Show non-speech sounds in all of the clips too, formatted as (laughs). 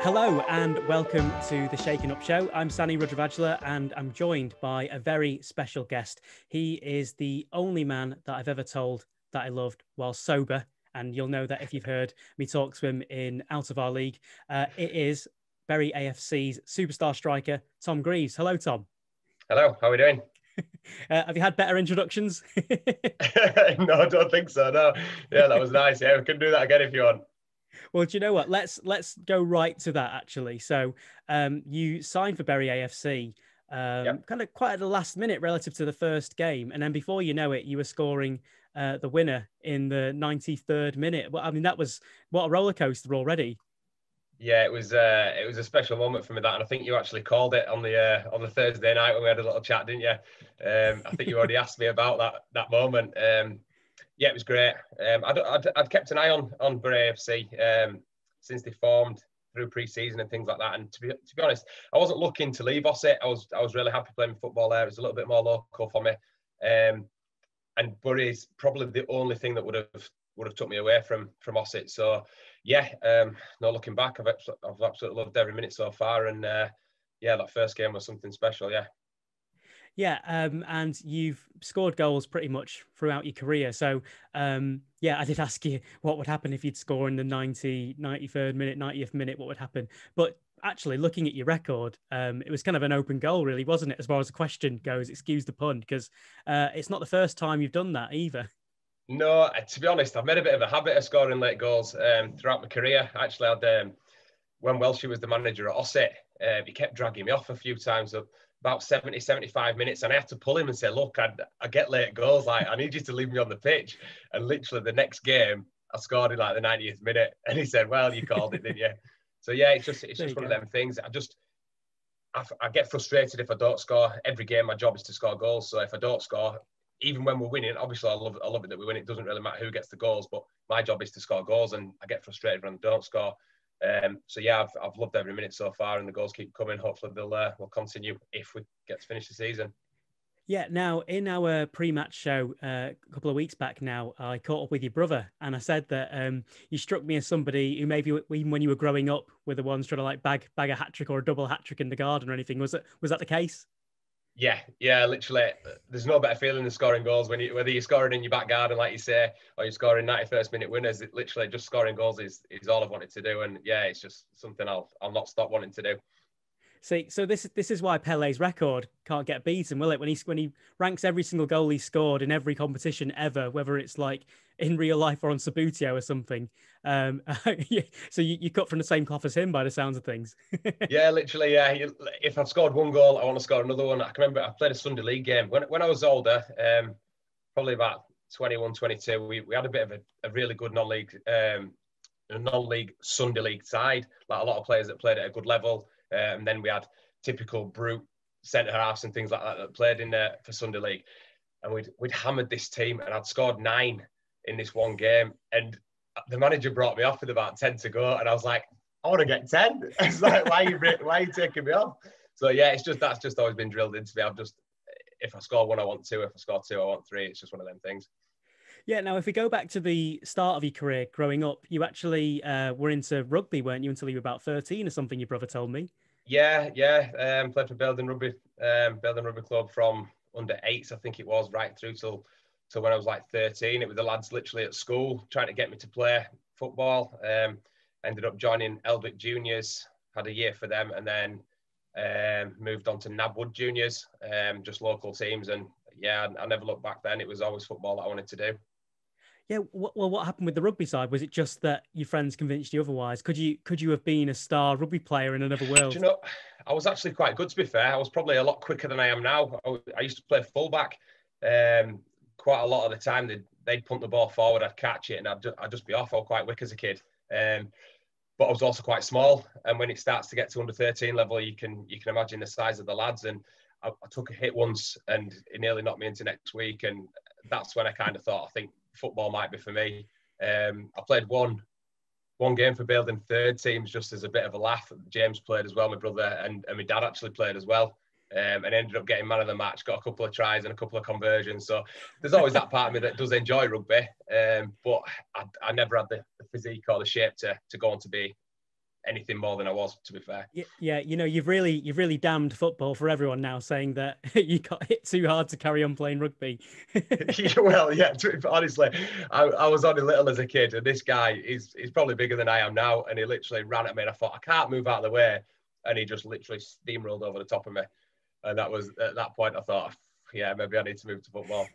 Hello and welcome to the Shaken Up Show. I'm Sanny Rudravajhala and I'm joined by a very special guest. He is the only man that I've ever told that I loved while sober. And you'll know that if you've heard me talk to him in Out of Our League. Uh, it is Bury AFC's superstar striker, Tom Greaves. Hello, Tom. Hello, how are we doing? (laughs) Uh, have you had better introductions? (laughs) (laughs) no, I don't think so. No, yeah, that was nice. Yeah, we can do that again if you want. Well, do you know what? Let's let's go right to that actually. So, um, you signed for Bury AFC, um, yep. kind of quite at the last minute relative to the first game, and then before you know it, you were scoring uh, the winner in the 93rd minute. Well, I mean, that was what a roller coaster already. Yeah, it was uh, it was a special moment for me that, and I think you actually called it on the uh, on the Thursday night when we had a little chat, didn't you? Um, I think you already asked me about that that moment. Um, yeah, it was great. Um, I'd, I'd, I'd, kept an eye on on Bury AFC um, since they formed through pre-season and things like that. And to be to be honest, I wasn't looking to leave Ossett. I was I was really happy playing football there. It was a little bit more local for me. Um, and is probably the only thing that would have would have took me away from from Ossett. So yeah, um, no looking back, I've, I've absolutely loved every minute so far, and uh, yeah, that first game was something special. Yeah. Yeah, um, and you've scored goals pretty much throughout your career. So, um, yeah, I did (laughs) ask you what would happen if you'd score in the 90, 93rd minute, 90th minute, what would happen? But actually, looking at your record, um, it was kind of an open goal, really, wasn't it? As far as the question goes, excuse the pun, because uh, it's not the first time you've done that either. No, uh, to be honest, I've made a bit of a habit of scoring late goals um, throughout my career. Actually, I'd, um, when Welshie was the manager at Ossett, uh, he kept dragging me off a few times, about 70, 75 minutes, and I had to pull him and say, "Look, I, I get late goals. Like, I need you to leave me on the pitch." And literally, the next game, I scored in like the 90th minute, (laughs) and he said, "Well, you called it, didn't you?" So yeah, it's just it's just one go. of them things. I just I, I get frustrated if I don't score. Every game, my job is to score goals. So if I don't score, even when we're winning, obviously I love I love it that we win. It doesn't really matter who gets the goals, but my job is to score goals, and I get frustrated when I don't score. Um, so yeah, I've, I've loved every minute so far, and the goals keep coming. Hopefully they'll uh, will continue if we get to finish the season. Yeah. Now, in our pre-match show uh, a couple of weeks back, now I caught up with your brother, and I said that um, you struck me as somebody who maybe even when you were growing up were the ones trying to like bag bag a hat trick or a double hat trick in the garden or anything. Was it was that the case? Yeah, yeah, literally. There's no better feeling than scoring goals when you whether you're scoring in your back garden, like you say, or you're scoring 91st minute winners. It literally just scoring goals is is all I've wanted to do, and yeah, it's just something I'll I'll not stop wanting to do. See, so this this is why Pele's record can't get beaten, will it? When he when he ranks every single goal he scored in every competition ever, whether it's like in real life or on Subbuteo or something. Um, (laughs) so you, you cut from the same cloth as him by the sounds of things. (laughs) yeah, literally. Yeah. If I've scored one goal, I want to score another one. I can remember I played a Sunday league game when when I was older, um, probably about 21, 22. We, we had a bit of a, a really good non-league um, non-league Sunday league side, like a lot of players that played at a good level. Um, and then we had typical brute centre halves and things like that that played in there for Sunday League. And we'd, we'd hammered this team and I'd scored nine in this one game. And the manager brought me off with about 10 to go. And I was like, I want to get 10. (laughs) It's like, why are you, why are you taking me off? So yeah, it's just, that's just always been drilled into me. I've just, if I score one, I want two. If I score two, I want three. It's just one of them things. Yeah. Now, if we go back to the start of your career growing up, you actually uh, were into rugby, weren't you, until you were about 13 or something, your brother told me? Yeah, yeah. Um, played for Baildon Rugby, um, Baildon Rugby Club from under eights, I think it was, right through till, till when I was like 13. It was the lads literally at school trying to get me to play football. Um, ended up joining Eldwick Juniors, had a year for them, and then um, moved on to Nabwood Juniors, um, just local teams. And yeah, I, I never looked back then. It was always football that I wanted to do. Yeah, well, what happened with the rugby side? Was it just that your friends convinced you otherwise? Could you could you have been a star rugby player in another world? Do you know, I was actually quite good to be fair. I was probably a lot quicker than I am now. I, I used to play fullback. Um, quite a lot of the time, they'd, they'd punt the ball forward, I'd catch it, and I'd, I'd just be off. I was quite quick as a kid. Um, but I was also quite small. And when it starts to get to under 13 level, you can you can imagine the size of the lads. And I, I took a hit once, and it nearly knocked me into next week. And that's when I kind of thought, I think football might be for me. Um, I played one one game for Baildon third teams just as a bit of a laugh. James played as well, my brother, and, and my dad actually played as well. um, and ended up getting man of the match. Got a couple of tries and a couple of conversions. So there's always that part of me that does enjoy rugby, um, but I, I, never had the, the, physique or the shape to to go on to be anything more than I was. To be fair. Yeah, you know, you've really you've really damned football for everyone now, saying that (laughs) you got hit too hard to carry on playing rugby. (laughs) (laughs) well, yeah. Honestly, I, I was only little as a kid, and this guy is he's probably bigger than I am now, and he literally ran at me, and I thought I can't move out of the way, and he just literally steamrolled over the top of me and that was at that point I thought, yeah, maybe I need to move to football.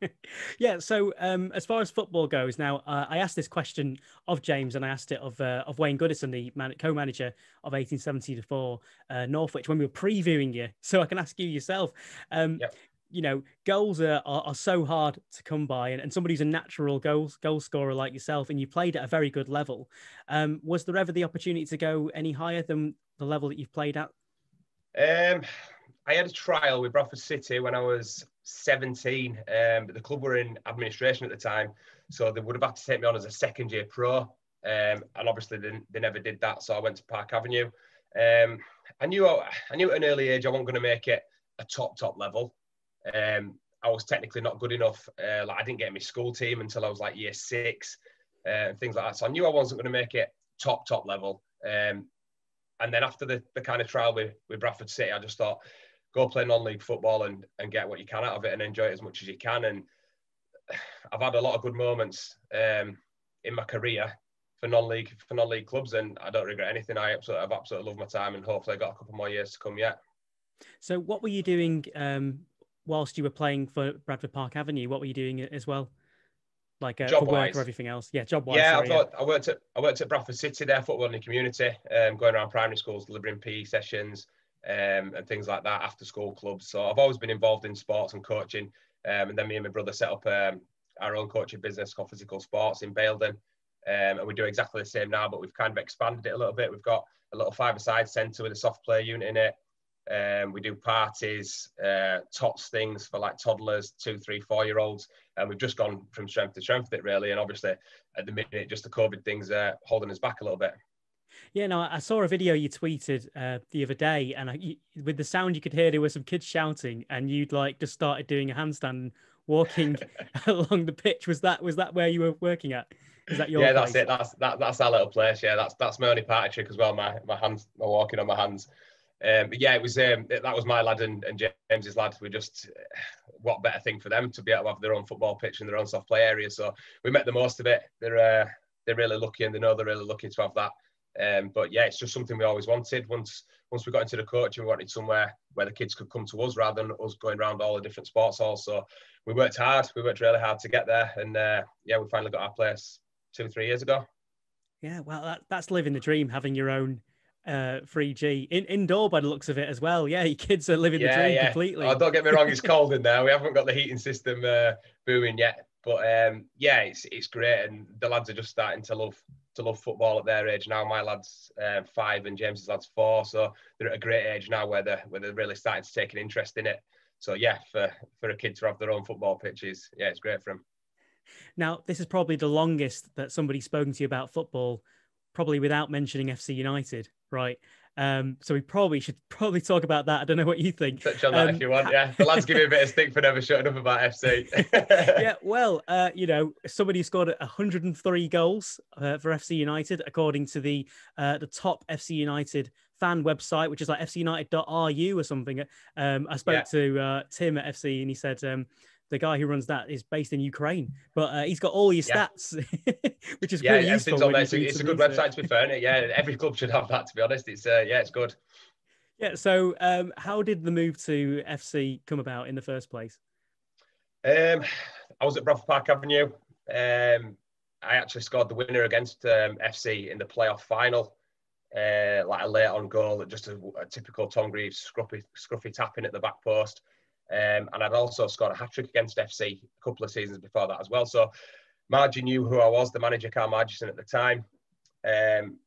(laughs) yeah. So um, as far as football goes, now uh, I asked this question of James, and I asked it of uh, of Wayne Goodison, the man- co-manager of 1874 uh, Northwich, when we were previewing you. (laughs) So I can ask you yourself. Um, yep. You know, goals are, are, are, so hard to come by, and, and somebody who's a natural goal goal scorer like yourself, and you played at a very good level. Um, was there ever the opportunity to go any higher than the level that you've played at? Um, I had a trial with Bradford City when I was 17, um, the club were in administration at the time, so they would have had to take me on as a second year pro, um, and obviously they, they, never did that. So I went to Park Avenue. Um, I knew I, I, knew at an early age I wasn't going to make it a top top level. Um, I was technically not good enough. Uh, like I didn't get in my school team until I was like year six, uh, and things like that. So I knew I wasn't going to make it top top level. Um, and then after the, the kind of trial with, with Bradford City, I just thought go play non-league football and, and get what you can out of it and enjoy it as much as you can. And I've had a lot of good moments um, in my career for non-league for non-league clubs, and I don't regret anything. I absolutely, I've absolutely loved my time, and hopefully, I got a couple more years to come yet. So, what were you doing um, whilst you were playing for Bradford Park Avenue? What were you doing as well? Like uh, job work or everything else? Yeah, job wise. Yeah, sorry, I thought yeah. I worked at I worked at Bradford City there, football in the community, um, going around primary schools, delivering PE sessions, um, and things like that after school clubs. So I've always been involved in sports and coaching. Um, and then me and my brother set up um, our own coaching business called Physical Sports in Baildon. Um, and we do exactly the same now, but we've kind of expanded it a little bit. We've got a little five-a-side centre with a soft play unit in it. Um, we do parties, uh, tots things for like toddlers, two, three, four-year-olds, and we've just gone from strength to strength with it really. And obviously, at the minute, just the COVID things are holding us back a little bit. Yeah, no, I saw a video you tweeted uh, the other day, and I, you, with the sound you could hear, there were some kids shouting, and you'd like just started doing a handstand, walking (laughs) (laughs) along the pitch. Was that was that where you were working at? Is that your? Yeah, place? that's it. That's that, that's our little place. Yeah, that's that's my only party trick as well. My my hands, my walking on my hands. Um, but yeah, it was um, that was my lad and, and James's lad. We just (sighs) what better thing for them to be able to have their own football pitch and their own soft play area. So we met the most of it. They're uh, they're really lucky, and they know they're really lucky to have that. Um, but yeah, it's just something we always wanted. Once once we got into the coaching, we wanted somewhere where the kids could come to us rather than us going around all the different sports halls. So we worked hard. We worked really hard to get there, and uh, yeah, we finally got our place two or three years ago. Yeah, well, that, that's living the dream, having your own uh 3G in indoor by the looks of it as well. Yeah, your kids are living yeah, the dream yeah. completely. Oh, don't get me wrong, it's cold in there. (laughs) We haven't got the heating system uh, booming yet, but um, yeah, it's it's great, and the lads are just starting to love to love football at their age now. My lad's uh, five and James's lad's four, so they're at a great age now where they're where they're really starting to take an interest in it. So yeah, for for a kid to have their own football pitches, yeah, it's great for them. Now, this is probably the longest that somebody's spoken to you about football, probably without mentioning FC United, right? Um, so we probably should probably talk about that. I don't know what you think. Touch on that um, if you want. Yeah, the lads give me a bit of (laughs) stick for never shutting up about FC. (laughs) yeah, well, uh, you know, somebody scored 103 goals uh, for FC United, according to the uh, the top FC United fan website, which is like fcunited.ru or something. Um, I spoke yeah. to uh, Tim at FC, and he said. The guy who runs that is based in Ukraine, but uh, he's got all your yeah. stats, (laughs) which is yeah, really yeah, useful. On there. It's, it's a good website to be fair. Yeah, (laughs) every club should have that. To be honest, it's uh, yeah, it's good. Yeah. So, um, how did the move to FC come about in the first place? Um, I was at Bradford Park Avenue. Um, I actually scored the winner against um, FC in the playoff final. Uh, like a late on goal, just a, a typical Tom Greaves scruffy, scruffy tapping at the back post. Um, and I'd also scored a hat trick against FC a couple of seasons before that as well. So Margie knew who I was, the manager, Carl Marginson, at the time. Um,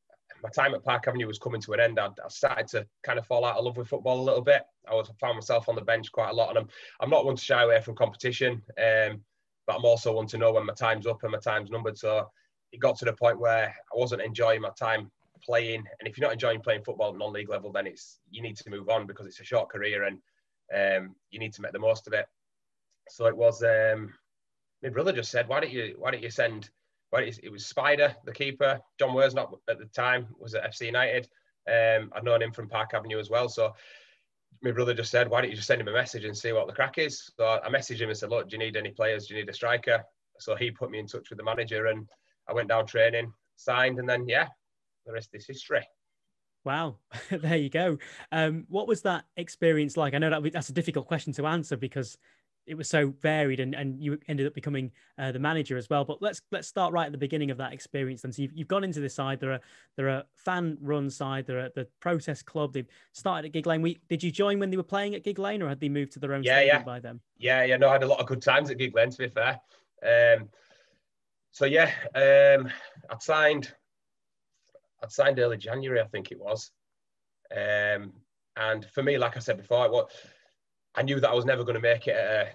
my time at Park Avenue was coming to an end. I'd, I started to kind of fall out of love with football a little bit. I was found myself on the bench quite a lot, and I'm I'm not one to shy away from competition, um, but I'm also one to know when my time's up and my time's numbered. So it got to the point where I wasn't enjoying my time playing. And if you're not enjoying playing football at non-league level, then it's you need to move on because it's a short career and um, you need to make the most of it. So it was. Um, my brother just said, "Why don't you? Why don't you send?" You, it was Spider, the keeper. John Worsnop at the time was at FC United. Um, I'd known him from Park Avenue as well. So my brother just said, "Why don't you just send him a message and see what the crack is?" So I messaged him and said, "Look, do you need any players? Do you need a striker?" So he put me in touch with the manager, and I went down training, signed, and then yeah, the rest is history. Wow, (laughs) there you go. Um, what was that experience like? I know that that's a difficult question to answer because it was so varied, and, and you ended up becoming uh, the manager as well. But let's let's start right at the beginning of that experience. Then, so you've, you've gone into this side. They're a they're fan run side. They're the protest club. They've started at Gig Lane. We, did you join when they were playing at Gig Lane, or had they moved to their own yeah, yeah. by them? Yeah, yeah. No, I had a lot of good times at Gig Lane. To be fair. Um, so yeah, um, I'd signed. I'd signed early January, I think it was. Um, and for me, like I said before, what I knew that I was never going to make it at a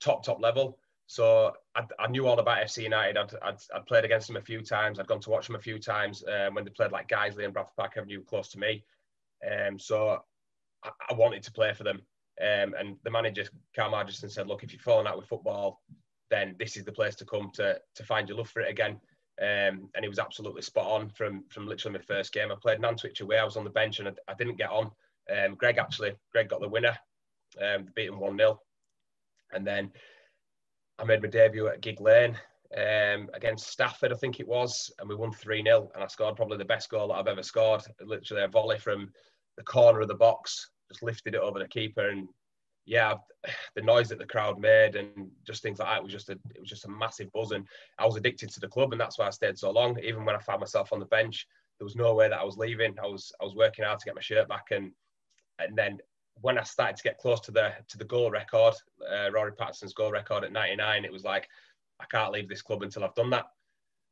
top top level. So I, I knew all about FC United. I'd, I'd, I'd, played against them a few times. I'd gone to watch them a few times um, when they played like Guiseley and Bradford Park Avenue close to me. Um, so I, I, wanted to play for them. Um, and the manager, Carl Marginson, said, look, if you're falling out with football, then this is the place to come to, to find your love for it again. Um, and he was absolutely spot on from from literally my first game. I played Nantwich away. I was on the bench and I, I didn't get on. Um, Greg actually, Greg got the winner, um, one 0 and then I made my debut at Gig Lane um, against Stafford, I think it was, and we won 3 0. And I scored probably the best goal that I've ever scored. Literally a volley from the corner of the box, just lifted it over the keeper. And yeah, (sighs) the noise that the crowd made and just things like that was just a it was just a massive buzz. And I was addicted to the club, and that's why I stayed so long. Even when I found myself on the bench, there was no way that I was leaving. I was I was working hard to get my shirt back, and and then when I started to get close to the to the goal record, uh, Rory Patterson's goal record at 99, it was like I can't leave this club until I've done that.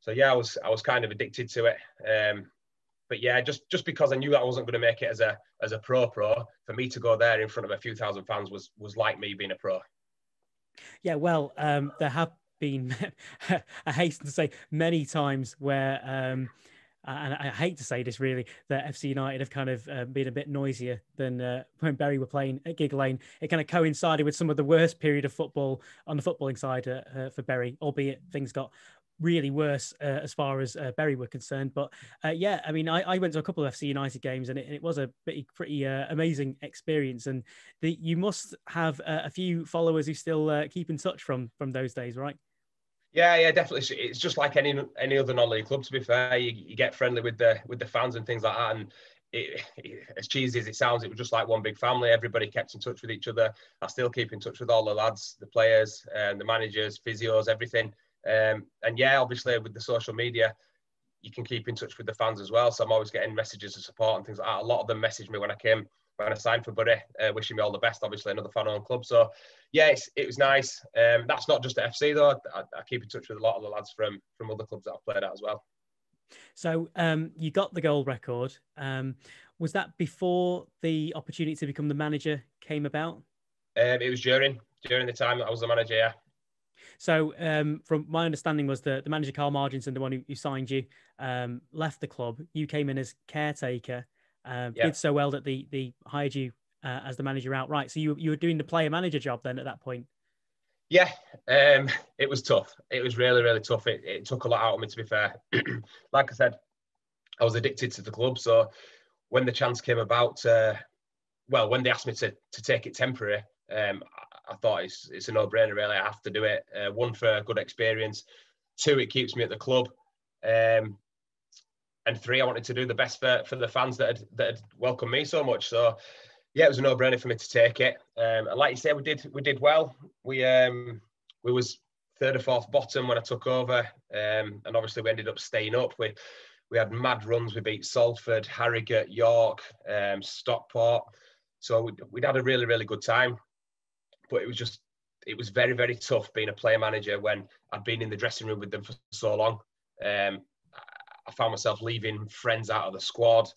So yeah, I was I was kind of addicted to it. Um, but yeah, just just because I knew that I wasn't going to make it as a as a pro pro, for me to go there in front of a few thousand fans was was like me being a pro. Yeah, well, um, there have been, (laughs) I hasten to say, many times where. Um, and I hate to say this really, that FC United have kind of uh, been a bit noisier than uh, when Bury were playing at Gig Lane. It kind of coincided with some of the worst period of football on the footballing side uh, uh for Bury, albeit things got really worse uh, as far as uh, Bury were concerned. But uh, yeah, I mean, I, I, went to a couple of FC United games and it, it was a pretty, pretty uh, amazing experience. And the, you must have uh, a few followers who still keep in touch from from those days, right? Yeah, yeah, definitely. It's just like any any other non-league club. To be fair, you, you get friendly with the with the fans and things like that. And it, it, (laughs) as cheesy as it sounds, it was just like one big family. Everybody kept in touch with each other. I still keep in touch with all the lads, the players, and the managers, physios, everything. Um, and yeah, obviously with the social media, you can keep in touch with the fans as well. So I'm always getting messages of support and things like that. A lot of them messaged me when I came when I signed for Bury, uh, wishing me all the best. Obviously, another fan-owned club. So, yeah, it was nice. Um, that's not just at FC though. I, I, keep in touch with a lot of the lads from from other clubs that I've played at as well. So, um, you got the goal record. Um, was that before the opportunity to become the manager came about? Um, it was during during the time that I was the manager. Yeah. So, um, from my understanding, was that the manager Carl Marginson, the one who, who signed you, um, left the club. You came in as caretaker, um, yeah. did so well that they they hired you uh, as the manager outright. So you you were doing the player manager job then at that point. Yeah, um, it was tough. It was really really tough. It, it took a lot out of me to be fair. (clears throat) like I said, I was addicted to the club. So when the chance came about, uh, well, when they asked me to to take it temporary, um, I, thought it's it's a no brainer. Really, I have to do it. Uh, one for a good experience. Two, it keeps me at the club. Um, and three, I wanted to do the best for, for the fans that had, that had welcomed me so much. So, yeah, it was a no-brainer for me to take it. Um, and like you said, we did we did well. We um, we was third or fourth bottom when I took over, um, and obviously we ended up staying up. We we had mad runs. We beat Salford, Harrogate, York, um, Stockport. So we'd, we'd had a really really good time. But it was just it was very very tough being a player manager when I'd been in the dressing room with them for so long. Um, I found myself leaving friends out of the squad,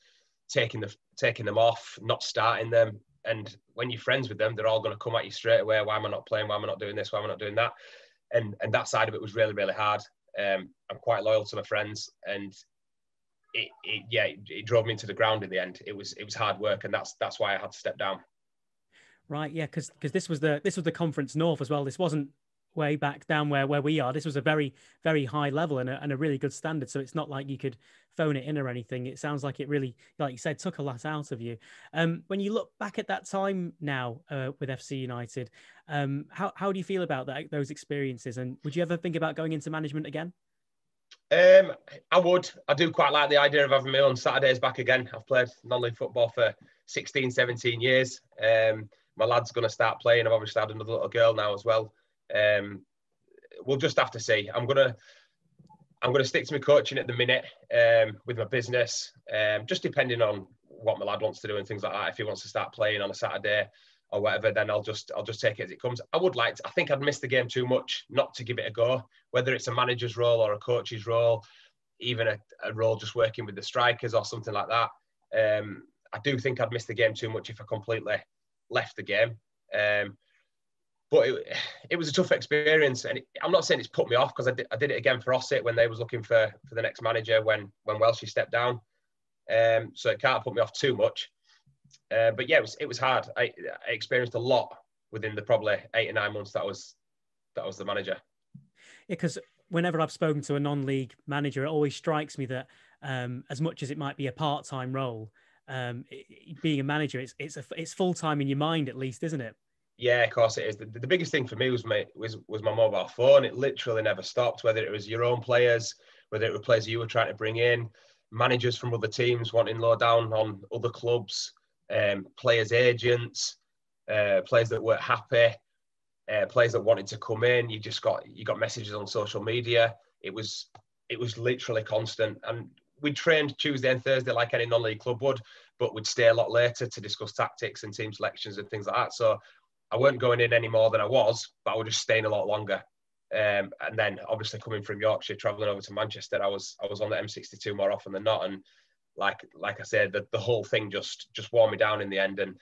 taking the taking them off, not starting them. And when you're friends with them, they're all going to come at you straight away. Why am I not playing? Why am I not doing this? Why am I not doing that? And and that side of it was really really hard. Um, I'm quite loyal to my friends, and it, it yeah, it, it drove me into the ground in the end. It was it was hard work, and that's that's why I had to step down. Right, yeah, because because this was the this was the conference north as well. This wasn't way back down where where we are. This was a very very high level and a, and a really good standard. So it's not like you could phone it in or anything. It sounds like it really, like you said, took a lot out of you. Um, when you look back at that time now uh, with FC United, um, how how do you feel about that those experiences? And would you ever think about going into management again? Um, I would. I do quite like the idea of having me on Saturdays back again. I've played non-league football for 16, 17 years. Um, my lad's going to start playing. I've obviously had another little girl now as well. Um, we'll just have to see. I'm gonna I'm gonna stick to my coaching at the minute um, with my business, um, just depending on what my lad wants to do and things like that. If he wants to start playing on a Saturday or whatever, then I'll just I'll just take it as it comes. I would like to, I think I'd miss the game too much not to give it a go, whether it's a manager's role or a coach's role, even a, a role just working with the strikers or something like that. Um, I do think I'd miss the game too much if I completely left the game. Um, but it, it, was a tough experience, and it, I'm not saying it's put me off because I did, I did it again for Ossett when they was looking for for the next manager when when Welshie stepped down. Um, so it can't put me off too much. Uh, but yeah, it was it was hard. I, I, experienced a lot within the probably eight or nine months that I was that was the manager. Yeah, because whenever I've spoken to a non-league manager, it always strikes me that um, as much as it might be a part-time role, um, being a manager, it's it's a, it's full time in your mind at least, isn't it? Yeah, of course it is. The, the biggest thing for me was my was was my mobile phone. It literally never stopped. Whether it was your own players, whether it were players you were trying to bring in, managers from other teams wanting low down on other clubs, um, players' agents, uh, players that weren't happy, uh, players that wanted to come in. You just got you got messages on social media. It was it was literally constant. And we trained Tuesday and Thursday like any non-league club would, but we'd stay a lot later to discuss tactics and team selections and things like that. So I weren't going in any more than I was, but I was just staying a lot longer. Um, and then obviously coming from Yorkshire, travelling over to Manchester, I was I was on the M62 more often than not. And like like I said, the, the whole thing just just wore me down in the end. And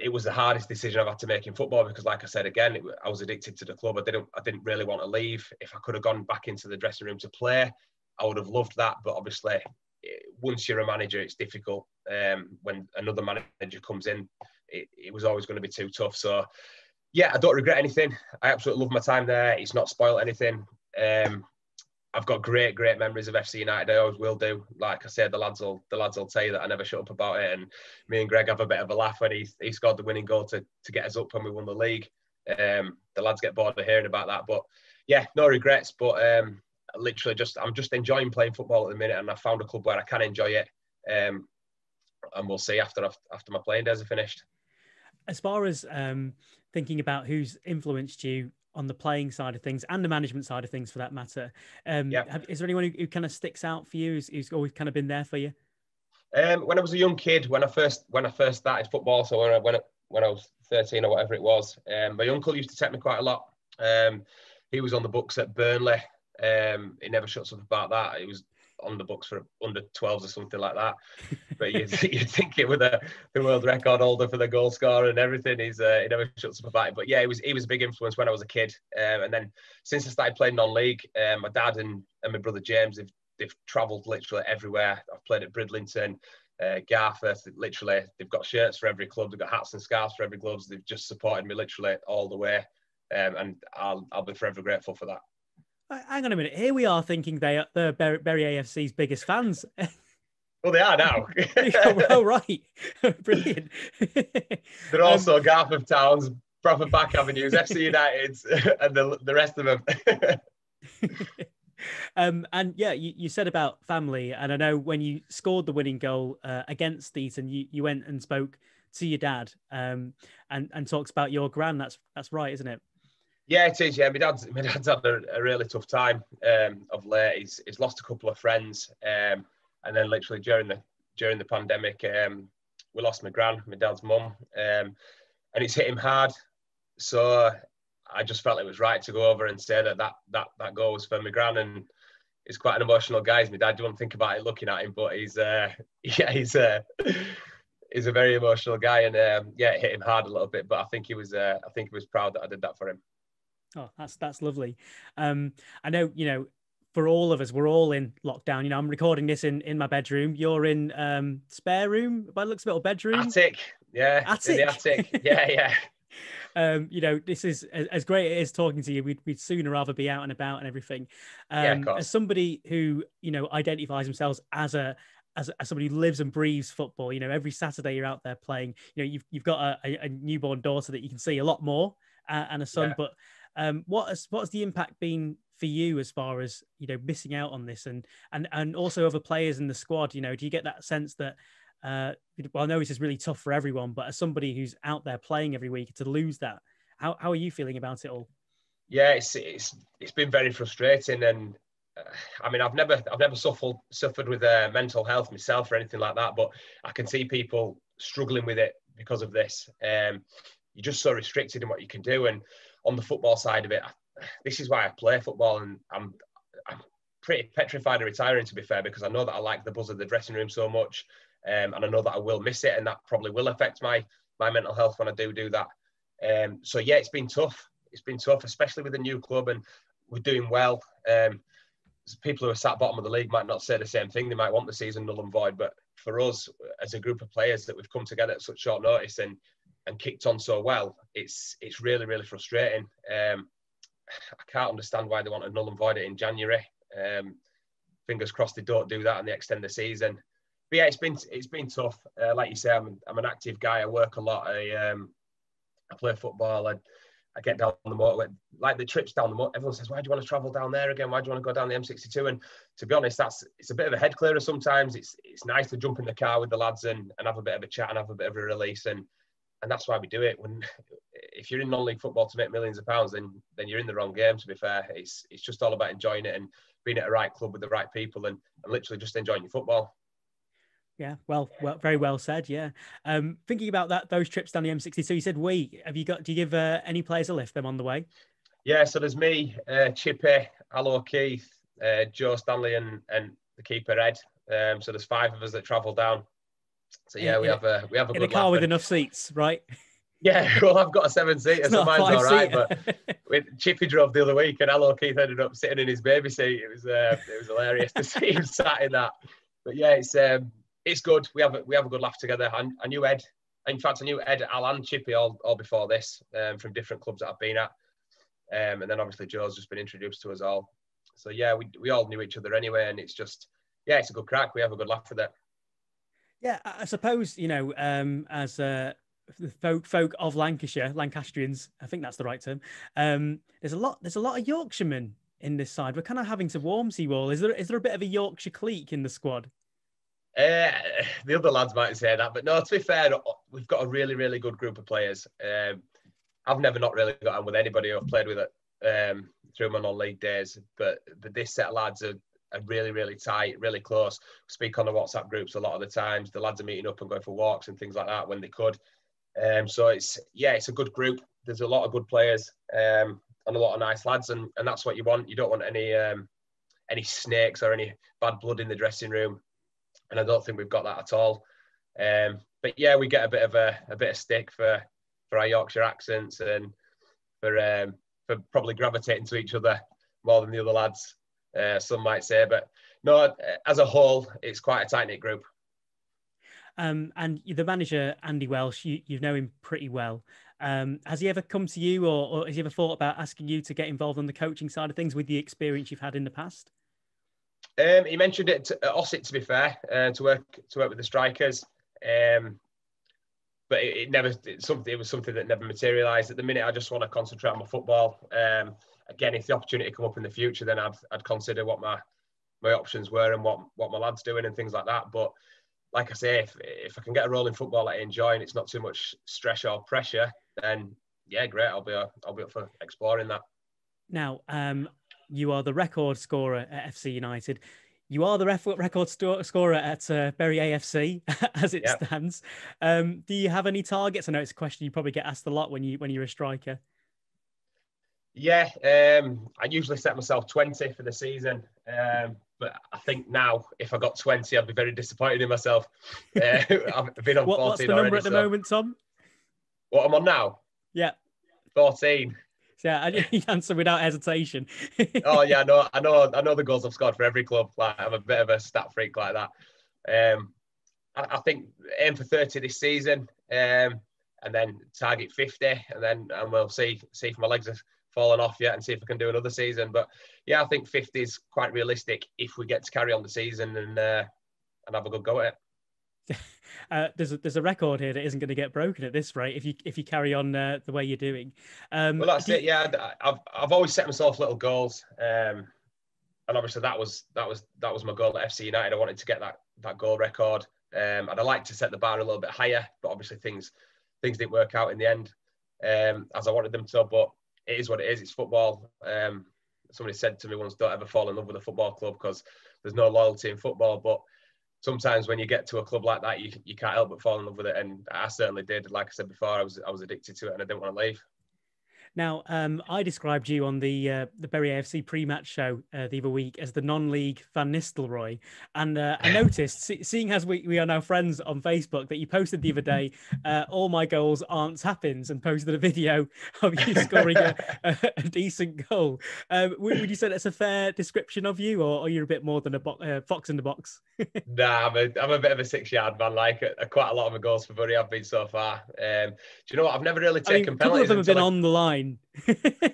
it was the hardest decision I've had to make in football because, like I said again, it, I was addicted to the club. I didn't I didn't really want to leave. If I could have gone back into the dressing room to play, I would have loved that. But obviously, once you're a manager, it's difficult. Um, when another manager comes in, it, it was always going to be too tough. So, yeah, I don't regret anything. I absolutely love my time there. It's not spoiled anything. Um, I've got great, great memories of FC United. I always will do. Like I said, the lads will the lads will tell you that I never shut up about it. And me and Greg have a bit of a laugh when he he scored the winning goal to to get us up when we won the league. Um, the lads get bored of hearing about that, but yeah, no regrets. But um, literally just I'm just enjoying playing football at the minute, and I found a club where I can enjoy it. Um, and we'll see after after my playing days are finished. As far as um, thinking about who's influenced you on the playing side of things and the management side of things, for that matter, um, have, is there anyone who, who, kind of sticks out for you? Who's, who's, always kind of been there for you? Um, when I was a young kid, when I first when I first started football, so when I when I, when I was 13 or whatever it was, um, my uncle used to take me quite a lot. Um, he was on the books at Burnley um, he never shuts up about that. He was on the books for under 12s or something like that. But you'd, (laughs) you'd think it with the, the world record holder for the goal scorer and everything. He's uh, he never shuts up about it. But yeah, he was he was a big influence when I was a kid. Um, and then since I started playing non-league, um, my dad and, and my brother James have they've travelled literally everywhere. I've played at Bridlington. Uh, Garforth, literally, they've got shirts for every club. They've got hats and scarves for every club. They've just supported me literally all the way, um, and I'll I'll be forever grateful for that hang on a minute. Here we are thinking they are the Bury AFC's biggest fans. Well, they are now. (laughs) well, right. (laughs) Brilliant. They're also um, Garforth Towns, proper back avenues, FC (laughs) United, and the, the rest of them. um, and yeah, you, you said about family, and I know when you scored the winning goal uh, against Eton, you, you went and spoke to your dad um, and and talks about your grand. That's that's right, isn't it? Yeah, it is. Yeah, my dad's my dad's had a, a really tough time um, of late. He's he's lost a couple of friends, um, and then literally during the during the pandemic, um, we lost my gran, my dad's mum, um, and it's hit him hard. So I just felt it was right to go over and say that that that that goal was for my gran, and he's quite an emotional guy. My dad. You won't think about it looking at him, but he's uh, (laughs) yeah, he's uh, he's a very emotional guy, and um, yeah, it hit him hard a little bit. But I think he was uh, I think he was proud that I did that for him. Oh, that's that's lovely. Um, I know you know for all of us, we're all in lockdown. You know, I'm recording this in in my bedroom. You're in um spare room, by the looks of it, or bedroom. Attic, yeah, Attic. in the attic, yeah, (laughs) yeah. um, you know, this is as great as it is talking to you. We'd, we'd sooner rather be out and about and everything. Um, Yeah, of course. as somebody who you know identifies themselves as a as, as somebody who lives and breathes football, you know, every Saturday you're out there playing. You know, you've you've got a, a, a newborn daughter that you can see a lot more, uh, and a son. Yeah. But um, what has what has the impact been for you as far as you know missing out on this, and and and also other players in the squad? You know, do you get that sense that uh, well, I know this is really tough for everyone, but as somebody who's out there playing every week to lose that, how, how are you feeling about it all? Yeah, it's it's it's been very frustrating, and uh, I mean, I've never I've never suffered suffered with uh, mental health myself or anything like that, but I can see people struggling with it because of this. Um, you're just so restricted in what you can do, and on the football side of it, I, this is why I play football, and I'm I'm pretty petrified of retiring to be fair, because I know that I like the buzz of the dressing room so much, um, and I know that I will miss it, and that probably will affect my my mental health when I do do that. Um, so yeah, it's been tough. It's been tough, especially with the new club, and we're doing well. Um, people who are sat bottom of the league might not say the same thing. They might want the season null and void, but for us as a group of players that we've come together at such short notice and and kicked on so well, it's it's really really frustrating. Um, I can't understand why they want to null and void it in January. Um, fingers crossed they don't do that and they extend the season. But yeah, it's been it's been tough. Uh, like you say, I'm I'm an active guy. I work a lot. I um, I play football. I I get down the motorway, like the trips down the motorway, Everyone says, "Why do you want to travel down there again? Why do you want to go down the M62?" And to be honest, that's it's a bit of a head clearer sometimes. It's it's nice to jump in the car with the lads and, and have a bit of a chat and have a bit of a release, and and that's why we do it. When (laughs) if you're in non-league football to make millions of pounds, then then you're in the wrong game. To be fair, it's it's just all about enjoying it and being at the right club with the right people and, and literally just enjoying your football. Yeah, well, well, very well said. Yeah. Um, thinking about that, those trips down the M62, you said we. Have you got? Do you give uh, any players a lift them on the way? Yeah, so there's me, uh, Chippy, Allo Keith, uh, Joe Stanley, and and the keeper Ed. Um, so there's five of us that travel down. So yeah, we have a we have a In a car with and- enough seats, right? (laughs) Yeah, well, I've got a seven seater, so mine's all right. But with Chippy drove the other week, and Allo Keith ended up sitting in his baby seat. It was uh, it was hilarious to (laughs) see him sat in that. But yeah, it's um, it's good. We have a, we have a good laugh together. I, I knew Ed. In fact, I knew Ed, Al, and Chippy all, all before this um, from different clubs that I've been at. Um, and then obviously Joe's just been introduced to us all. So yeah, we we all knew each other anyway, and it's just yeah, it's a good crack. We have a good laugh with it. Yeah, I suppose you know, um, as uh, the folk folk of Lancashire, Lancastrians, I think that's the right term. Um, there's a lot. There's a lot of Yorkshiremen in this side. We're kind of having to warm Seawall. Is there is there a bit of a Yorkshire clique in the squad? Uh, the other lads might say that, but no. To be fair, we've got a really, really good group of players. Um, I've never not really got on with anybody I've played with it um, through my non-league days, but but this set of lads are, are really, really tight, really close. Speak on the WhatsApp groups a lot of the times. The lads are meeting up and going for walks and things like that when they could. Um, so it's yeah, it's a good group. There's a lot of good players um, and a lot of nice lads, and, and that's what you want. You don't want any um, any snakes or any bad blood in the dressing room and I don't think we've got that at all. Um, but yeah, we get a bit of a, a bit of stick for for our Yorkshire accents and for um, for probably gravitating to each other more than the other lads. Uh, some might say, but no, as a whole, it's quite a tight knit group. Um, and the manager Andy Welsh, you you know him pretty well. Um, has he ever come to you, or, or has he ever thought about asking you to get involved on the coaching side of things with the experience you've had in the past? Um, he mentioned it to, at Ossett, to be fair, uh, to work to work with the strikers. Um, but it, it never it, something. It was something that never materialised. At the minute, I just want to concentrate on my football. Again, if the opportunity come up in the future, then I'd I'd consider what my my options were and what what my lads doing and things like that. But like I say, if if I can get a role in football that I enjoy and it's not too much stress or pressure, then yeah, great. I'll be I'll be up for exploring that. Now, um, you are the record scorer at FC United. You are the ref- record scorer at uh, Bury AFC (laughs) as it Yep. stands. Um, do you have any targets? I know it's a question you probably get asked a lot when you when you're a striker. Yeah, um, I usually set myself 20 for the season. Um, but I think now, if I got 20, I'd be very disappointed in myself. (laughs) Uh, I've been on What, 14 what's the number already, at the so- moment, Tom? What I'm on now? Yeah. 14. Yeah, you (laughs) answer without hesitation. (laughs) oh yeah, I know, I know, I know the goals I've scored for every club. Like I'm a bit of a stat freak like that. Um, I, I think aim for 30 this season, um, and then target 50, and then and we'll see see if my legs are fallen off yet, and see if I can do another season. But yeah, I think 50 is quite realistic if we get to carry on the season and uh, and have a good go at it. (laughs) Uh, there's a, there's a record here that isn't going to get broken at this rate if you if you carry on uh, the way you're doing. Um, well, that's it. Yeah, I've I've always set myself little goals, um, and obviously that was that was that was my goal at FC United. I wanted to get that that goal record, um, and I like to set the bar a little bit higher. But obviously things things didn't work out in the end um, as I wanted them to. But it is what it is. It's football. Um, somebody said to me once, "Don't ever fall in love with a football club because there's no loyalty in football." But sometimes when you get to a club like that, you, you can't help but fall in love with it. And I certainly did. Like I said before, I was I was addicted to it, and I didn't want to leave. Now, um, I described you on the uh, the Bury AFC pre-match show uh, the other week as the non-league Van Nistelrooy, and uh, I noticed, see, seeing as we, we are now friends on Facebook, that you posted the other day, (laughs) uh, "All my goals aren't tappins," and posted a video of you scoring a, a, a, decent goal. Um, would, would, you say that's a fair description of you, or are you a bit more than a bo- uh, fox in the box? (laughs) nah, I'm a, I'm a bit of a six-yard man. Like uh, quite a lot of my goals for Bury have been so far. Um, do you know what? I've never really taken I mean, penalties. Couple of them have been on the line line.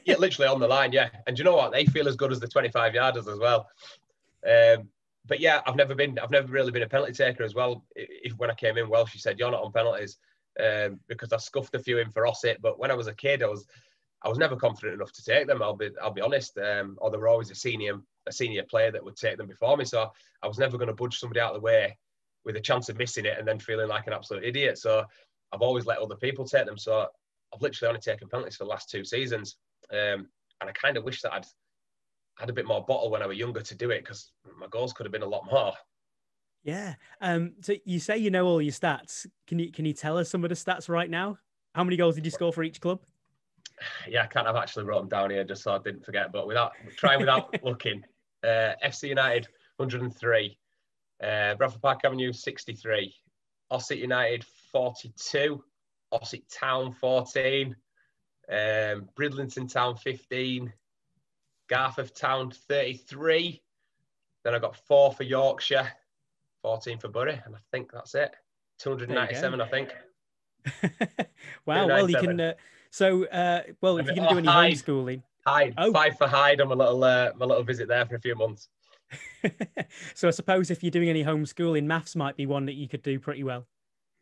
yeah, (laughs) literally on the line. Yeah, and you know what? They feel as good as the 25 yarders as well. Um, but yeah, I've never been. I've never really been a penalty taker as well. If when I came in, Welshie said you're not on penalties um, because I scuffed a few in for Ossett. But when I was a kid, I was I was never confident enough to take them. I'll be I'll be honest. Um, or there were always a senior a senior player that would take them before me. So I was never going to budge somebody out of the way with a chance of missing it and then feeling like an absolute idiot. So I've always let other people take them. So I've literally only taken penalties for the last two seasons, um, and I kind of wish that I'd had a bit more bottle when I was younger to do it because my goals could have been a lot more. Yeah. Um, so you say you know all your stats. Can you can you tell us some of the stats right now? How many goals did you score for each club? (sighs) Yeah, I can't. I've actually wrote them down here just so I didn't forget. But without trying without (laughs) looking, uh, FC United 103, uh, Bradford Park Avenue 63, Ossett United 42, Ossett Town 14, um, Bridlington Town 15, Garforth Town 33. Then I got four for Yorkshire, 14 for Bury, and I think that's it. 297, I think. (laughs) wow. Well, you can. Uh, so, uh, well, if you're going to do any Hyde, homeschooling, Hyde, oh. five for Hyde on my little uh, my little visit there for a few months. (laughs) so, I suppose if you're doing any homeschooling, maths might be one that you could do pretty well.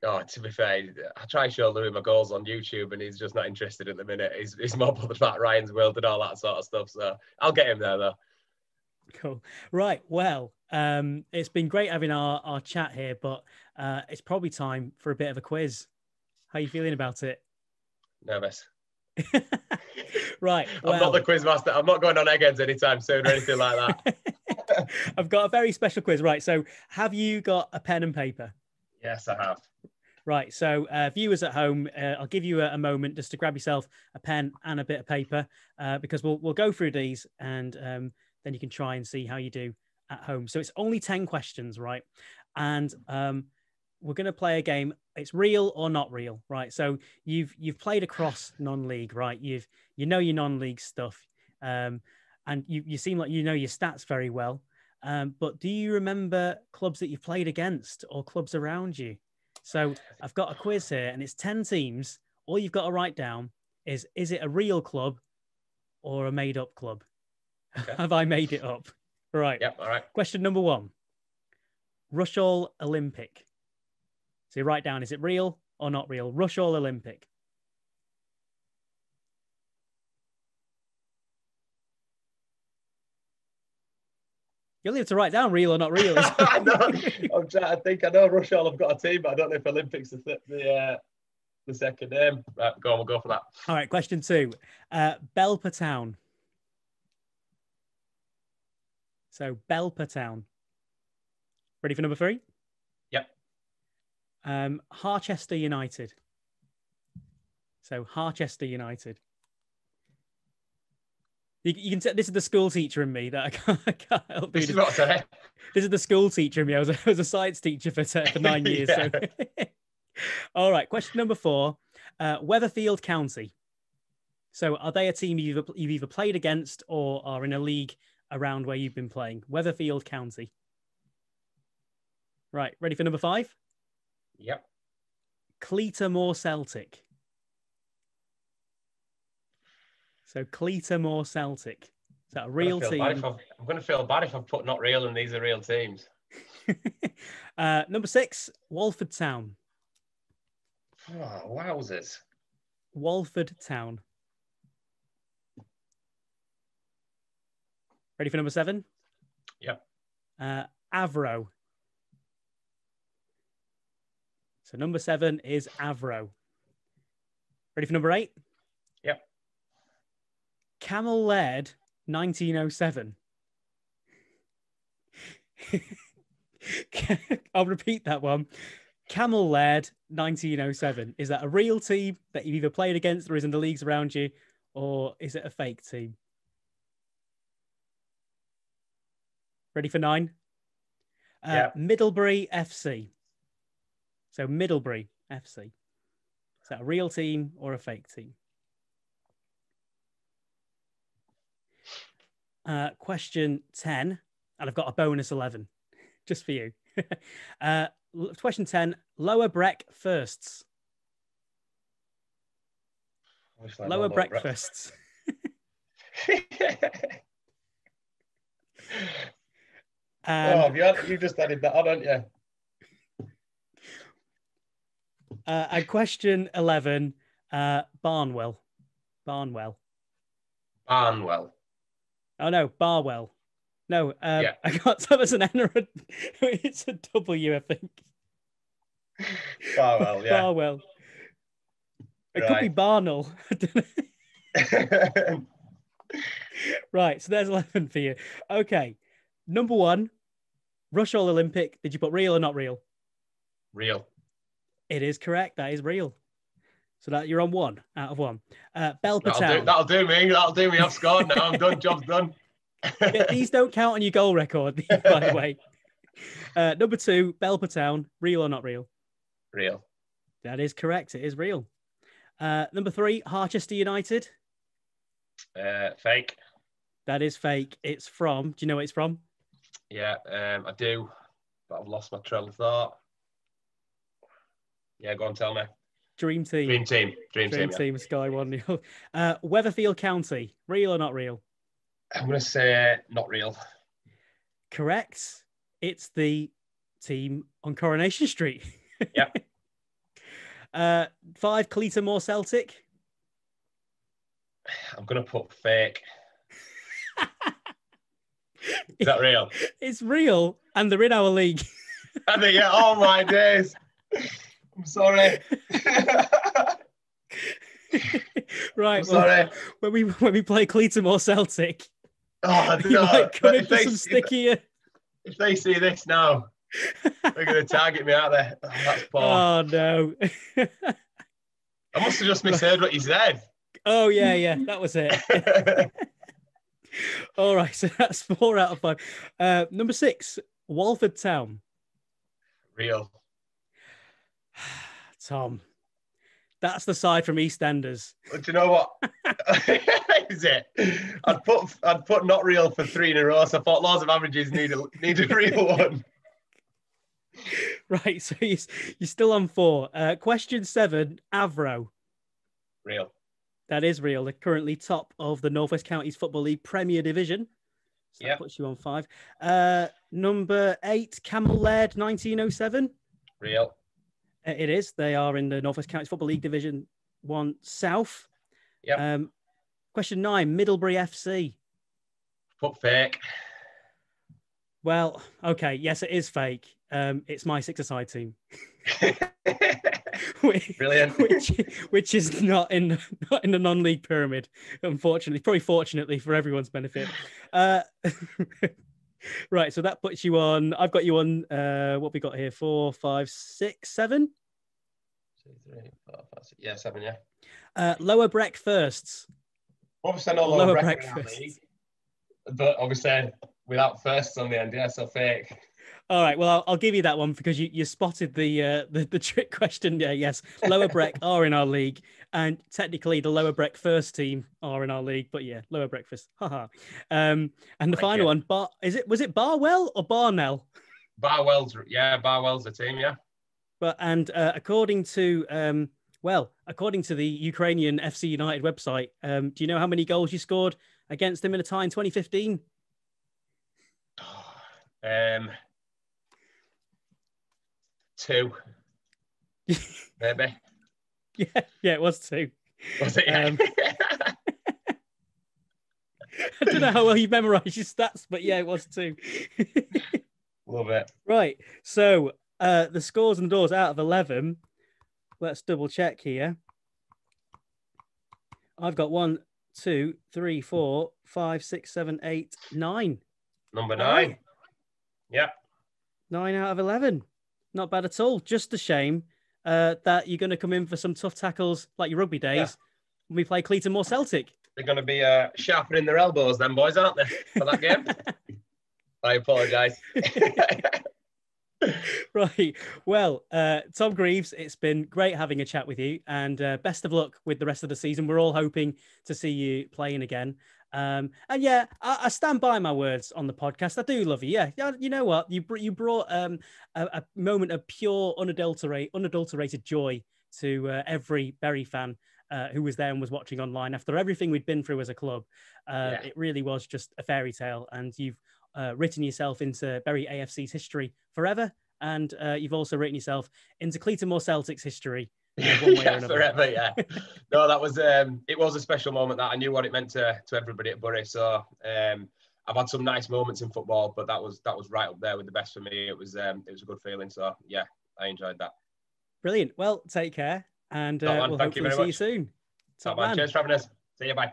Oh, to be fair, I try to show Louis my goals on YouTube, and he's just not interested at the minute. He's, he's more bothered about Ryan's world and all that sort of stuff. So I'll get him there though. Cool. Right. Well, um, it's been great having our, our chat here, but uh, it's probably time for a bit of a quiz. How are you feeling about it? Nervous. (laughs) right. Well, I'm not the quiz master. I'm not going on eggheads anytime soon or anything like that. (laughs) I've got a very special quiz. Right. So, have you got a pen and paper? Yes, I have. Right. So, uh, viewers at home, uh, I'll give you a, a, moment just to grab yourself a pen and a bit of paper uh, because we'll we'll go through these and um, then you can try and see how you do at home. So it's only ten questions, right? And um, we're going to play a game. It's real or not real, right? So you've you've played across non-league, right? You've you know your non-league stuff, um, and you you seem like you know your stats very well. Um, but do you remember clubs that you've played against or clubs around you? So I've got a quiz here and it's 10 teams. All you've got to write down is is it a real club or a made up club? Okay. (laughs) Have I made it up? Right. Yep. All right. Question number one Rushall Olympic. So you write down is it real or not real? Rushall Olympic. You'll need to write down real or not real. (laughs) I know. I'm trying to think. I know Rushall have got a team, but I don't know if Olympics is the the, uh, the second name. Right, go on, we'll go for that. All right, question two. Uh, Belper Town. So Belper Town. Ready for number three? Yep. Um, Harchester United. So Harchester United. You, you can tell this is the school teacher in me that I can't, I can't help. This is, this is the school teacher in me. I was a, I was a science teacher for, for nine (laughs) years. So. (laughs) All right. Question number four: uh, Weatherfield County. So are they a team you've, you've either played against or are in a league around where you've been playing? Weatherfield County. Right, ready for number five? Yep. Cleator Celtic. So Cleator Celtic. Is that a real team? I'm going to feel bad if I've put not real and these are real teams. (laughs) uh, number six, Walford Town. Oh, wowzers. Walford Town. Ready for number seven? Yep. Uh, Avro. So number seven is Avro. Ready for number eight? Cammell Laird 1907. (laughs) I'll repeat that one. Cammell Laird 1907. Is that a real team that you've either played against or is in the leagues around you, or is it a fake team? Ready for nine? Uh, yeah. Middlebury FC. So Middlebury FC. Is that a real team or a fake team? Uh, question 10, and I've got a bonus 11 (laughs) just for you. (laughs) uh, question 10 Lower Breck Firsts. Lower breakfasts. (laughs) Um, oh, you, had, you just added that on, haven't you? Uh, and question 11, uh, Barnwell. Barnwell. Barnwell. Oh, no, Barwell. No, um, yeah. (laughs) I got that as an N or a, (laughs) it's a W, I think. Barwell, yeah. Barwell. It right. could be Barnell. (laughs) right, so there's 11 for you. Okay, number one, Rushall Olympic. Did you put real or not real? Real. It is correct. That is real. So that you're on one out of one. Uh, Bell That'll do, that'll do me. That'll do me. I've scored now. I'm done. Job's done. yeah, these don't count on your goal record, (laughs) by the way. Uh, number two, Belper Town. Real or not real? Real. That is correct. It is real. Uh, number three, Harchester United. Uh, fake. That is fake. It's from. Do you know where it's from? Yeah, um, I do, but I've lost my trail of thought. Yeah, go on, tell me. Dream team. Dream team. Dream, Dream team. team. Yeah. Sky One. Nil. Uh, Weatherfield County. Real or not real? I'm going to say not real. Correct. It's the team on Coronation Street. Yeah. (laughs) uh, five More. Celtic. I'm going to put fake. (laughs) Is that real? It's real, and they're in our league. and they, yeah, oh my (laughs) days. I'm sorry. (laughs) (laughs) right. I'm sorry. when we when we play Cleator Celtic, oh, (laughs) you no. might come into they, some stickier. If they see this now, they're going to target me out there. Oh, that's poor. Oh no. I must have just misheard what you said. Oh yeah, yeah, that was it. All right, so that's four out of five. Uh, number six, Walford Town. Real. Tom, that's the side from EastEnders. do you know what? (laughs) Is it? I'd put I'd put not real for three in a row. So I thought laws of averages need a need a real one. (laughs) Right, so you're, you're still on four. Uh, question seven, Avro. Real. That is real. They're currently top of the Northwest Counties Football League Premier Division. So that puts you on five. Uh, number eight, Cammell Laird 1907. Real. Uh, it is. They are in the Northwest Counties Football League Division One South. Yeah. Um, question nine, Middlebury FC. Put fake. Well, okay. Yes, it is fake. Um, it's my six-a-side team. (laughs) which, Brilliant. Which, which is not in not in the non-league pyramid, unfortunately. Probably fortunately for everyone's benefit. Uh, (laughs) (laughs) right, so that puts you on. I've got you on. Uh, what we got here? Four, five, six, seven. Two, three, four, five, six. Yeah, seven. Yeah. Uh, lower breakfasts. Obviously, not lower, lower breakfasts. But obviously, without firsts on the end, yeah, so fake. All right. Well, I'll, I'll, give you that one because you, you spotted the, uh, the the trick question. Yeah, yes. Lower Breck (laughs) are in our league. and technically the lower Breck first team are in our league, but yeah, lower breakfast. Haha. um, and the final one, Bar is it was it Barwell or Barnell? Barwell's, yeah, Barwell's the team, yeah. But and uh, according to um, well, according to the Ukrainian FC United website, um, do you know how many goals you scored against them in a tie in 2015? (sighs) Um, two, (laughs) maybe. Yeah, yeah, it was two. Was it? Um, (laughs) I don't know how well you memorise your stats, but yeah, it was two. (laughs) Love it. right. So uh, the scores and the doors out of 11. Let's double check here. I've got one, two, three, four, five, six, seven, eight, nine. Number nine. right. Yeah. Nine out of 11. Not bad at all. Just a shame uh, that you're going to come in for some tough tackles like your rugby days Yeah. when we play Cleator Moor Celtic. They're going to be uh, sharpening their elbows, then, boys, aren't they, for that game? (laughs) I apologise. (laughs) right. Well, uh, Tom Greaves, it's been great having a chat with you, and uh, best of luck with the rest of the season. We're all hoping to see you playing again. Um, and yeah, I, I stand by my words on the podcast. I do love you. Yeah, yeah. You know what? You you brought um, a, a moment of pure, unadulterated, unadulterated joy to uh, every Bury fan. Uh, who was there and was watching online after everything we'd been through as a club? Uh, Yeah. It really was just a fairy tale, and you've uh, written yourself into Bury AFC's history forever, and uh, you've also written yourself into Cleator Moor Celtic's history. One way or (laughs) yeah, another. forever. Yeah. (laughs) no, that was um, it was a special moment that I knew what it meant to to everybody at Bury. So um, I've had some nice moments in football, but that was that was right up there with the best for me. It was um, it was a good feeling. So yeah, I enjoyed that. Brilliant. Well, take care, and uh, we'll thank you hopefully very see you soon. Top Top man. man. Cheers for having us. See you. Bye.